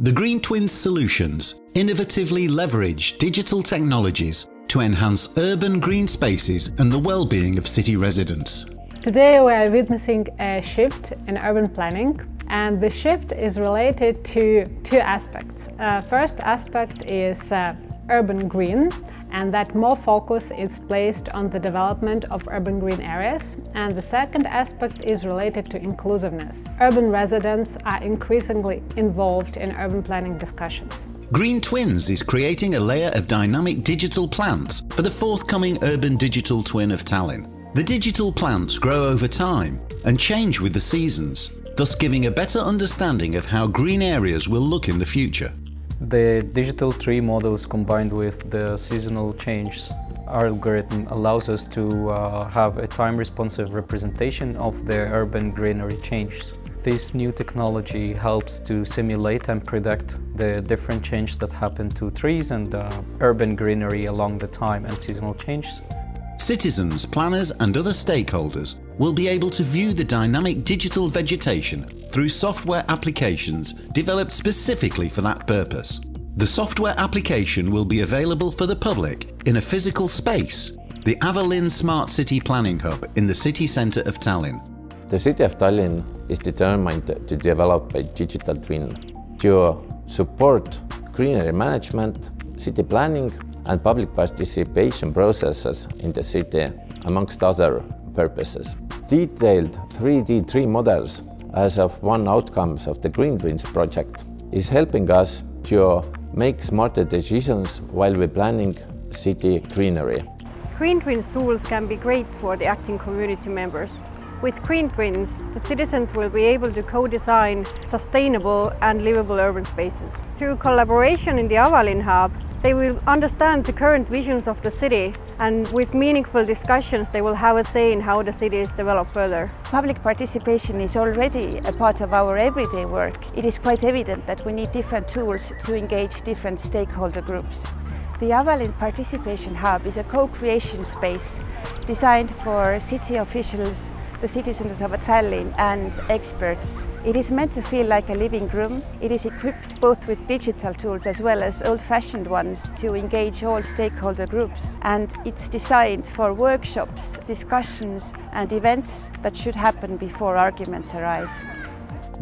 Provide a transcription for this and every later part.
The Green Twins Solutions innovatively leverage digital technologies to enhance urban green spaces and the well-being of city residents. Today we are witnessing a shift in urban planning and the shift is related to two aspects. Uh, first aspect is uh, urban green and that more focus is placed on the development of urban green areas. And the second aspect is related to inclusiveness. Urban residents are increasingly involved in urban planning discussions. Green Twins is creating a layer of dynamic digital plants for the forthcoming urban digital twin of Tallinn. The digital plants grow over time and change with the seasons, thus giving a better understanding of how green areas will look in the future. The digital tree models combined with the seasonal change algorithm allows us to uh, have a time-responsive representation of the urban greenery changes. This new technology helps to simulate and predict the different changes that happen to trees and uh, urban greenery along the time and seasonal changes. Citizens, planners and other stakeholders will be able to view the dynamic digital vegetation through software applications developed specifically for that purpose. The software application will be available for the public in a physical space, the Avalinn Smart City Planning Hub in the city centre of Tallinn. The City of Tallinn is determined to develop a digital twin to support greenery management, city planning and public participation processes in the city, amongst other purposes. Detailed 3D tree models as of one outcomes of the Green Twins project is helping us to make smarter decisions while we're planning city greenery. Green Twins tools can be great for the acting community members. With Green Twins, the citizens will be able to co-design sustainable and livable urban spaces. Through collaboration in the Avalinn Hub, they will understand the current visions of the city and with meaningful discussions they will have a say in how the city is developed further. Public participation is already a part of our everyday work. It is quite evident that we need different tools to engage different stakeholder groups. The Avalinn Participation Hub is a co-creation space designed for city officials, the citizens of Tallinn and experts. It is meant to feel like a living room. It is equipped both with digital tools as well as old-fashioned ones to engage all stakeholder groups. And it's designed for workshops, discussions and events that should happen before arguments arise.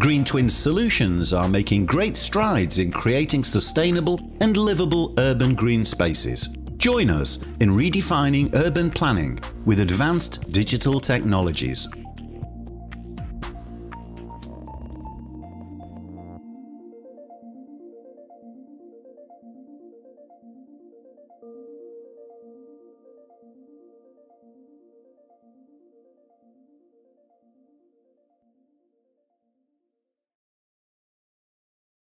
Green Twins Solutions are making great strides in creating sustainable and livable urban green spaces. Join us in redefining urban planning with advanced digital technologies.